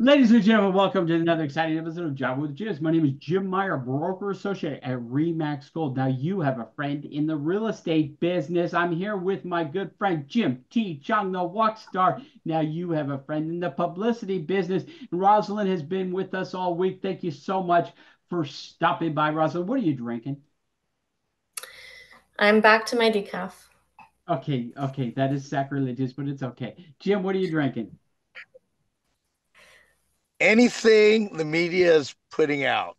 Ladies and gentlemen, welcome to another exciting episode of Job with Jim. My name is Jim Meyer, broker associate at RE/MAX Gold. Now, you have a friend in the real estate business. I'm here with my good friend Jim T. Chong, the Wok Star. Now, you have a friend in the publicity business. And Rosalin has been with us all week. Thank you so much for stopping by. Rosalin, what are you drinking? I'm back to my decaf. Okay, okay, that is sacrilegious, but it's okay. Jim, what are you drinking? Anything the media is putting out.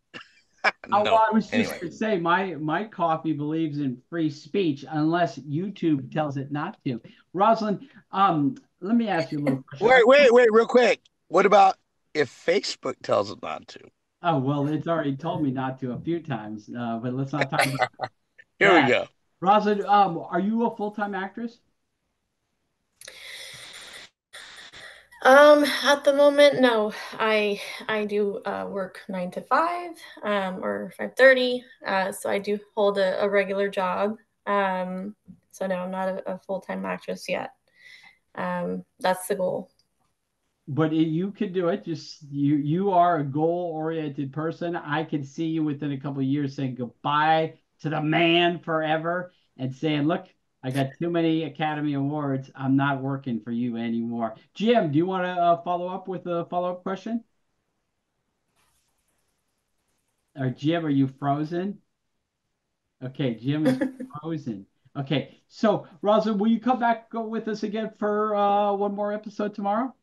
no. Oh, I was just anyway. to say my my coffee believes in free speech unless YouTube tells it not to. Rosalin, um, let me ask you a little question. Wait, wait, wait, real quick. What about if Facebook tells it not to? Oh well, it's already told me not to a few times, uh, but let's not talk about. Here that. we go. Rosalin, um, are you a full time actress? Um, at the moment, no. I I do uh, work nine to five, um, or five thirty. Uh, so I do hold a, a regular job. Um, so no, I'm not a, a full time actress yet. Um, that's the goal. But you could do it. Just you you are a goal oriented person. I can see you within a couple years saying goodbye to the man forever and saying, look, I got too many Academy Awards. I'm not working for you anymore. Jim, do you want to uh, follow up with a follow up question? Or Jim, are you frozen? Okay, Jim is frozen. Okay, so Rosa, will you come back go with us again for uh, one more episode tomorrow?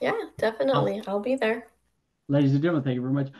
Yeah, definitely. I'll be there. Ladies and gentlemen, thank you very much.